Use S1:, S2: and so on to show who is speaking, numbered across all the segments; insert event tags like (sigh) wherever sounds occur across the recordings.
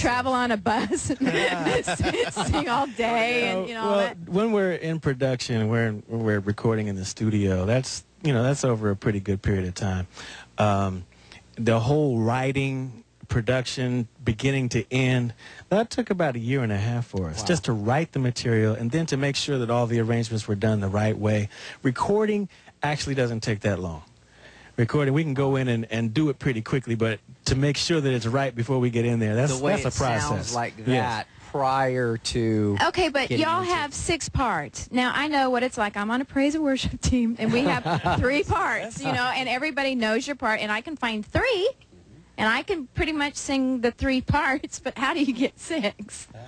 S1: travel on a bus and (laughs) sing all (laughs) day and you know all
S2: well,
S1: that?
S2: when we're in production, we're when we're recording in the studio. That's you know that's over a pretty good period of time. Um, the whole writing, production, beginning to end, that took about a year and a half for us, just to write the material and then to make sure that all the arrangements were done the right way. Recording actually doesn't take that long. Recording, we can go in and, and do it pretty quickly, but to make sure that it's right before we get in there, that's
S3: the way
S2: that's
S3: it
S2: a process.
S3: sounds like
S2: Yes.
S3: that prior to.
S1: Okay, but y'all
S3: into-
S1: have six parts. Now I know what it's like. I'm on a praise and worship (laughs) team, and we have (laughs) three parts. You know, and everybody knows your part, and I can find three, and I can pretty much sing the three (laughs) parts. But how do you get six? Ah.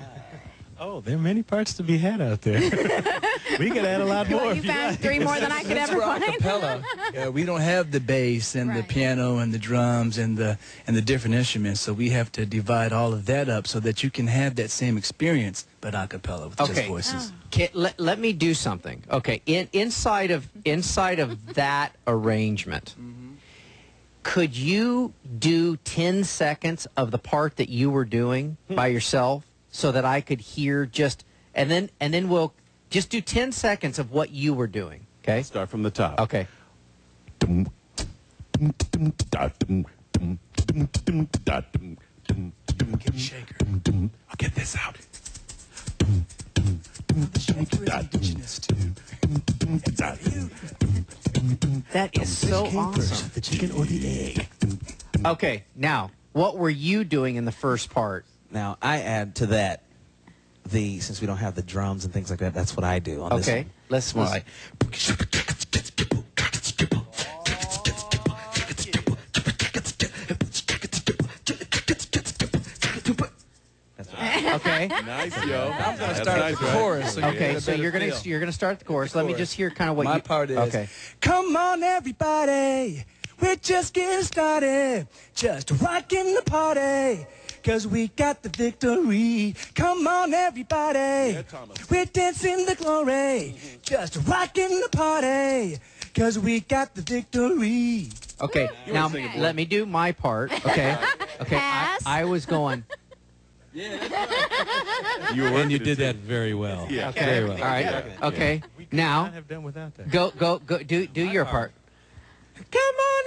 S2: Oh, there are many parts to be had out there. (laughs) we could add a lot more.
S1: Well, you
S2: if you
S1: found
S2: like.
S1: three more than I could ever
S4: for
S1: find.
S4: acapella. (laughs) yeah, we don't have the bass and the piano and the drums and the and the different instruments, so we have to divide all of that up so that you can have that same experience, but acapella with just
S3: Okay.
S4: voices. Oh.
S3: Can, let, let me do something. Okay, in, inside of inside of (laughs) that arrangement, mm-hmm. could you do ten seconds of the part that you were doing by yourself, so that I could hear just, and then and then we'll just do ten seconds of what you were doing. Okay.
S5: Start from the top.
S3: Okay.
S4: Give a shaker.
S5: I'll get this out.
S4: The shaker is indigenous too.
S5: It's out.
S3: That is so awesome.
S2: the chicken or the egg?
S3: Okay, now what were you doing in the first part?
S6: Now I add to that the since we don't have the drums and things like that. That's what I do. On
S3: Okay,
S6: this
S3: let's.
S6: one.
S3: let's (laughs) okay.
S5: Nice, yo.
S4: I'm gonna start
S5: nice,
S4: at the
S5: right?
S4: chorus. So
S3: Okay, so you're gonna
S4: feel.
S3: you're gonna start the chorus. Let me just hear kind of what
S4: My
S3: you.
S4: part is
S3: okay.
S4: Come on, everybody, we're just getting started, just rocking the party. Cause we got the victory. Come on, everybody.
S5: Thomas.
S4: We're dancing the glory. Just rocking the party. Cause we got the victory.
S3: Okay, now
S5: sing
S3: let me do my part. Okay, (laughs) okay. I,
S1: Pass.
S3: I was going. (laughs)
S5: You
S7: And you did that very well.
S5: Yeah.
S3: Okay,
S7: Very well.
S3: all right. Okay,
S2: We could
S3: now
S2: not have done without that.
S3: go go go. Do do your part.
S4: Come on,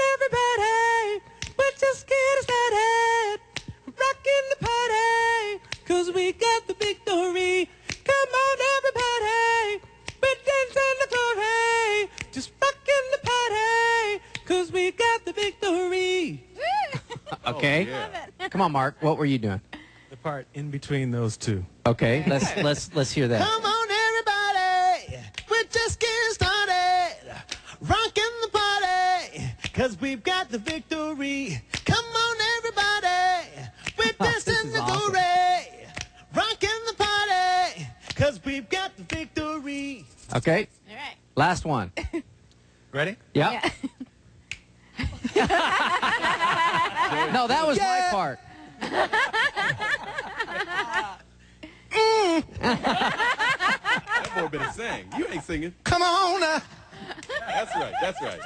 S4: Oh,
S3: okay.
S5: Yeah.
S3: Come on, Mark. What were you doing?
S2: The part in between those two.
S3: Okay, (laughs) let's let's let's hear that.
S4: Come on, everybody. We're just getting started. Rocking the party. Cause we've got the victory. Come on, everybody. We're (laughs)
S3: This
S4: dancing the
S3: awesome.
S4: glory. Rocking the party. Cause we've got the victory.
S3: Okay,
S1: All right.
S3: last one. (laughs)
S2: Ready?
S3: Yeah. (laughs) no, that was my
S4: Yeah.
S3: part.
S5: That boy better sing. You ain't singing.
S4: Come on. Uh.
S5: That's right. That's right.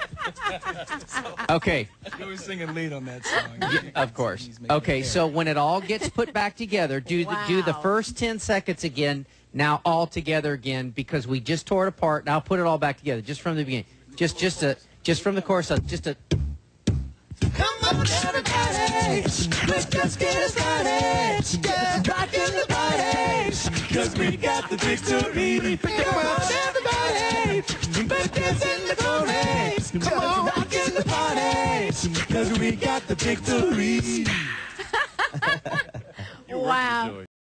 S5: (laughs)
S3: Okay,
S4: You were singing lead on that song.
S3: of course.
S4: He's making
S3: Okay, so when it all gets put back together, do the do the first ten seconds again. Now all together again because we just tore it apart. Now put it all back together, just from the beginning. Just just a just from the chorus. up, Just a
S4: Come on, Let's just get started. Yeah, rocking the party. Cause we got the victory. Come on, everybody. Let's dance in the glory. Come on, rocking the party. Cause we got the victory.
S1: Wow.